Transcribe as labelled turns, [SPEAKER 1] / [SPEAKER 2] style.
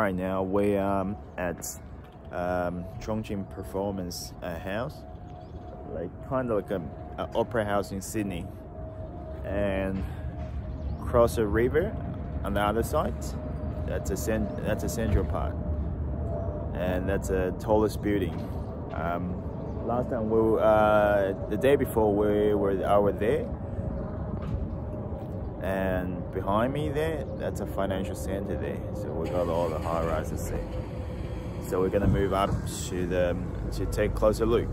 [SPEAKER 1] Right now we are at um, Chongqing Performance uh, House, like kind of like a, a, opera house in Sydney, and cross a river on the other side. That's a that's a central part, and that's the tallest building. Um, last time we uh, the day before we were I was there and behind me there that's a financial center there. So we've got all the high rises there. So we're gonna move up to the to take a closer look